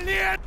Вали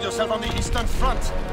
find yourself on the Eastern Front.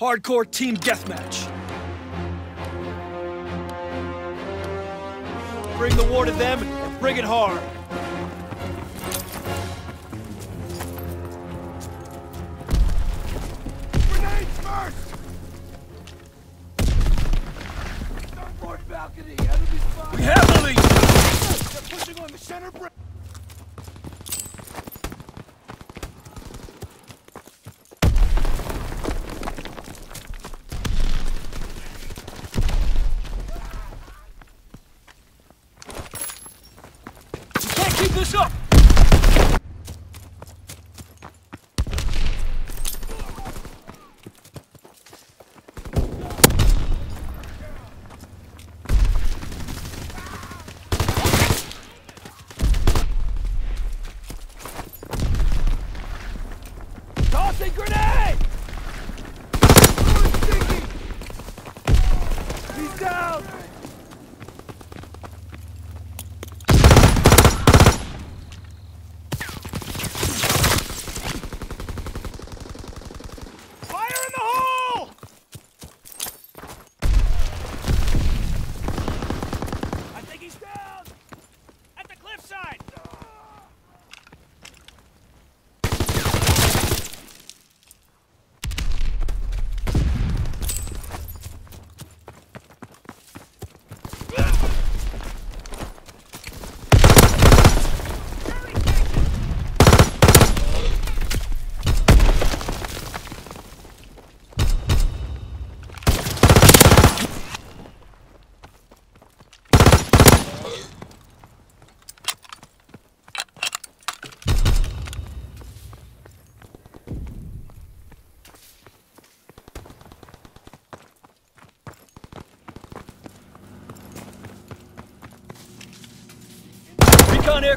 Hardcore team deathmatch. Bring the war to them and bring it hard. Grenades first! Starboard balcony, enemy spotted! We have the lead! They're pushing on the center bridge!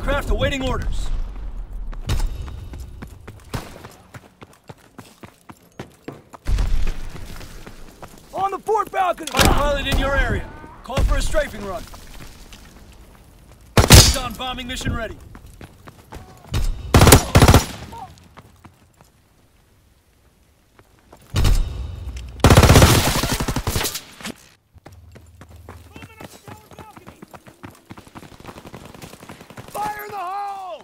Aircraft awaiting orders. On the fort balcony! Fighter pilot in your area. Call for a strafing run. Done. Bombing mission ready. Fire in the hole!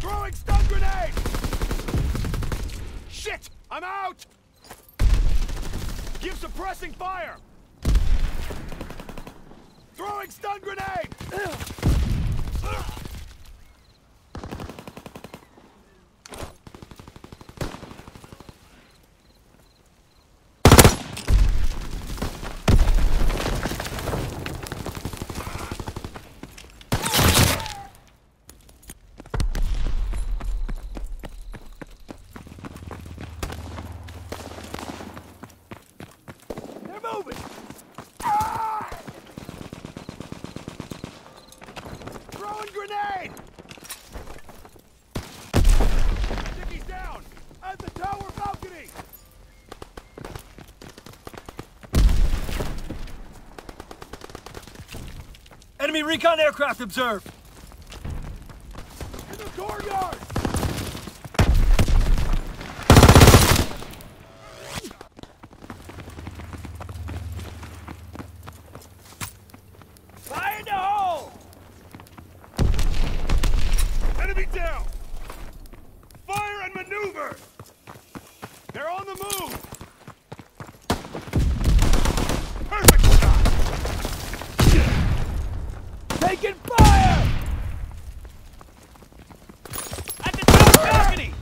Throwing stun grenade! Shit! I'm out! Give suppressing fire! Throwing stun grenade! They're moving! Ah! Throwing grenade! Dickie's down! At the tower balcony! Enemy recon aircraft observed. In the courtyard! Fire in the hole! Enemy down! Fire and maneuver! They're on the move! Perfect shot! Taking fire! At the top balcony!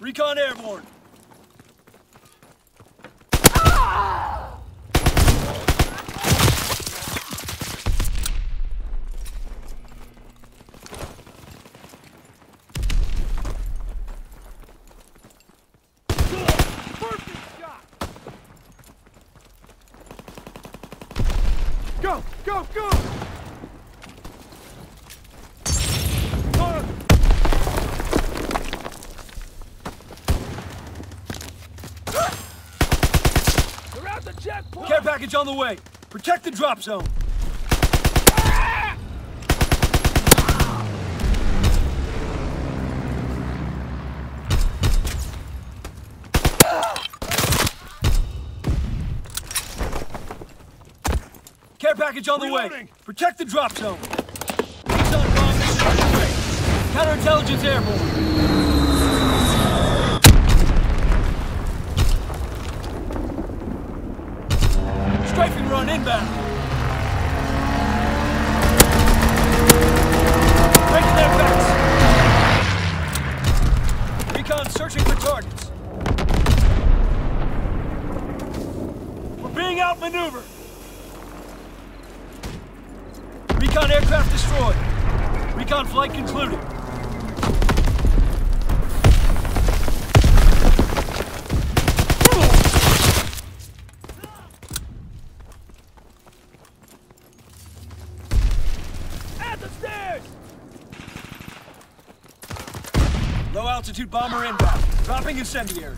Recon airborne. Perfect shot! Go, go, go! On! They're at the checkpoint! Care package on the way. Protect the drop zone. Package on the way. Protect the drop zone. Recon bomb mission underway. Counterintelligence airborne. Strafing run inbound. Breaking their backs. Recon searching for targets. We're being outmaneuvered. Recon aircraft destroyed. Recon flight concluded. Low altitude bomber inbound. Dropping incendiary.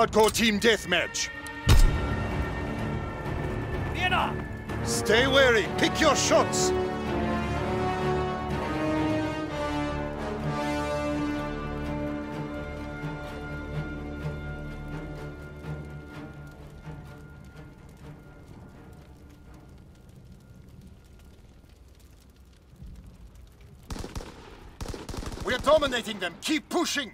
Hardcore team deathmatch. Vienna! Stay wary. Pick your shots. We're dominating them. Keep pushing.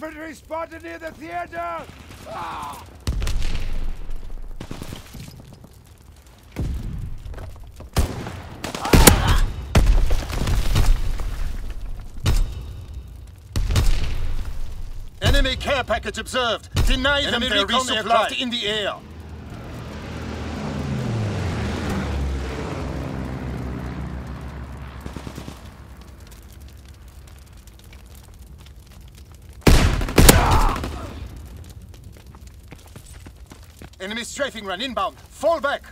Infantry spotted near the theater! Ah! Enemy Enemy care package observed. Deny them Enemy their recon resupply aircraft in the air. Enemy strafing run inbound. Fall back.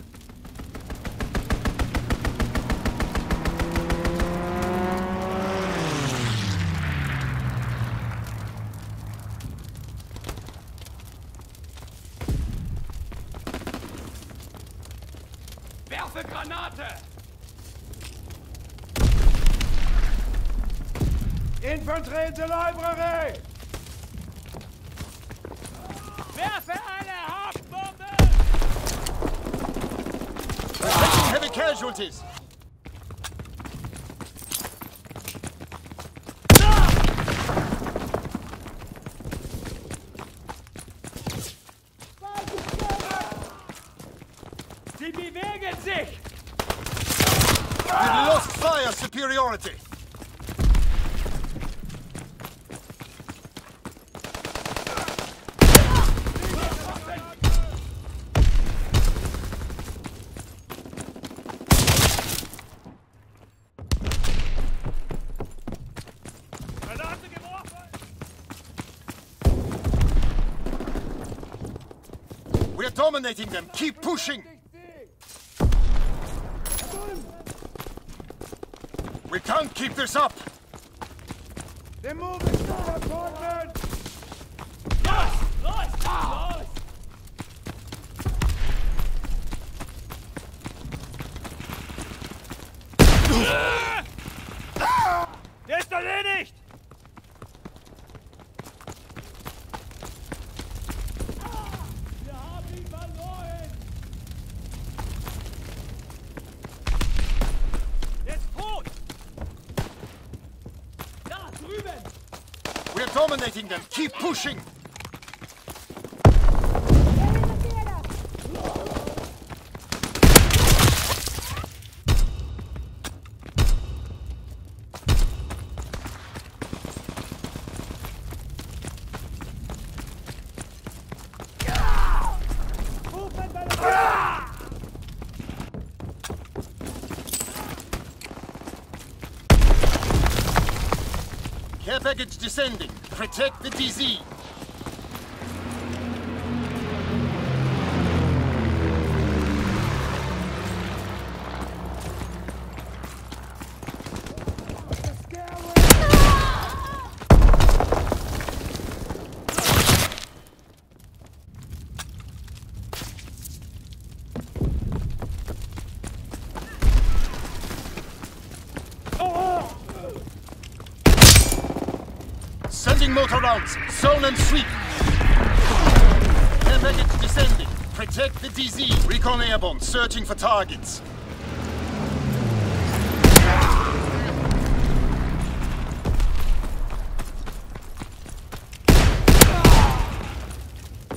Sie sich! We've lost fire superiority. We're dominating them. Keep pushing. We can't keep this up. They're moving apartment! We're dominating them. Keep pushing. Care package descending. Protect the DZ. Motor rounds. Zone and sweep. Care package descending. Protect the DZ. Recon airborne. Searching for targets.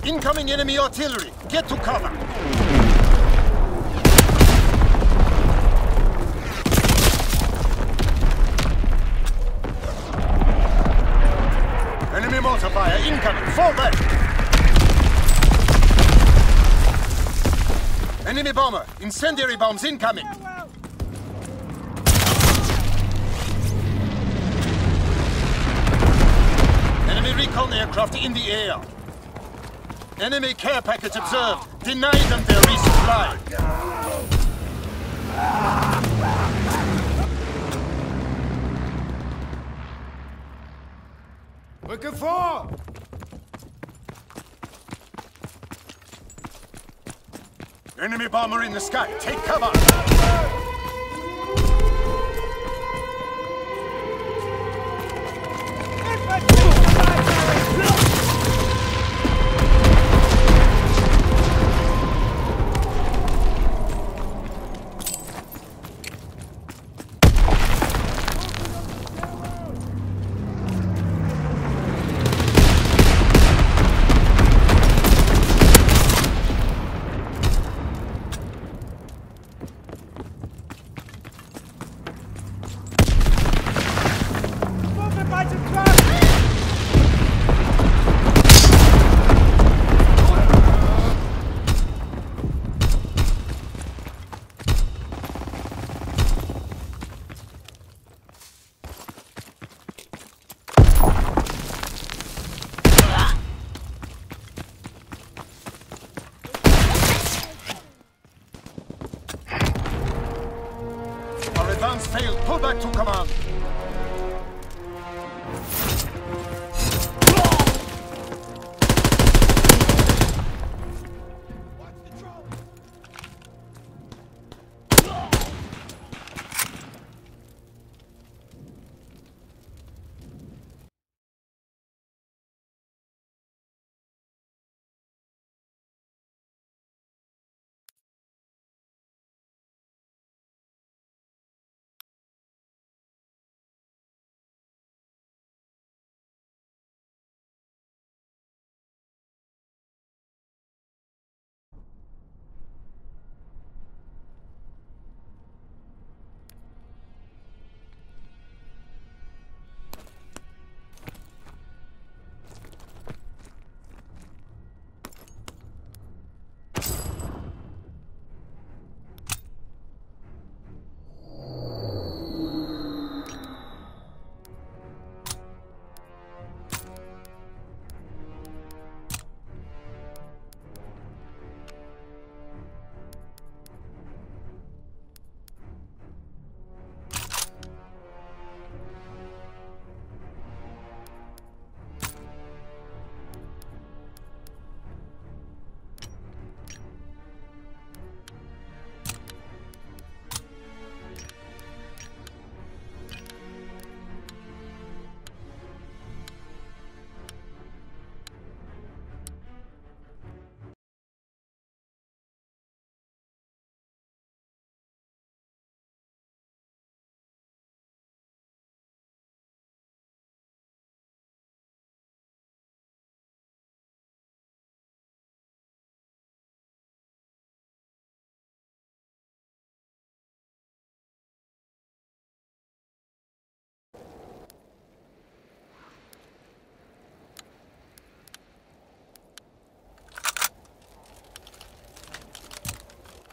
Incoming enemy artillery. Get to cover. Enemy bomber. Incendiary bombs incoming. Enemy recon aircraft in the air. Enemy care package observed. Deny them their resupply. Rücke vor! Enemy bomber in the sky. Take cover.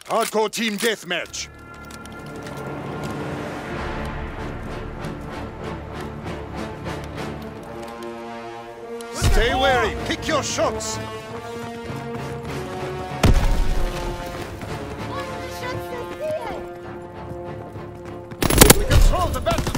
Hardcore team deathmatch. Stay wary. Pick your shots. We control the battlefield.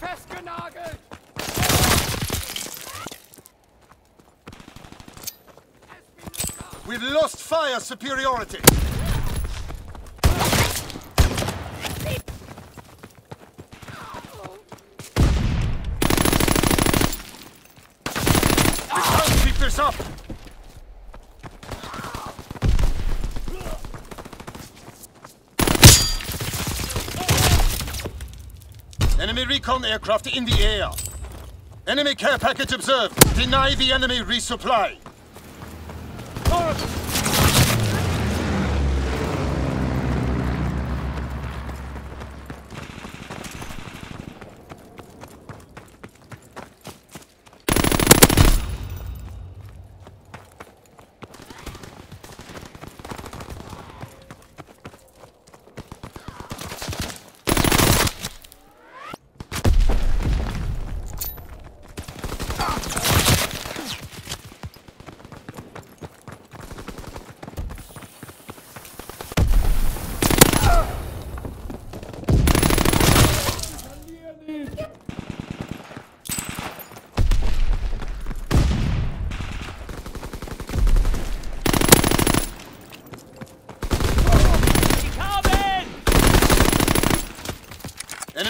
Festgenagelt! We've lost fire superiority. This up. Enemy recon aircraft in the air. Enemy care package observed. Deny the enemy resupply.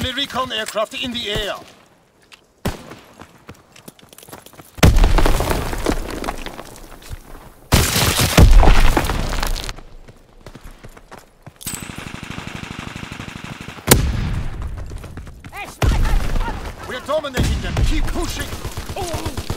enemy recon aircraft in the air. We're dominating them. Keep pushing. Oh.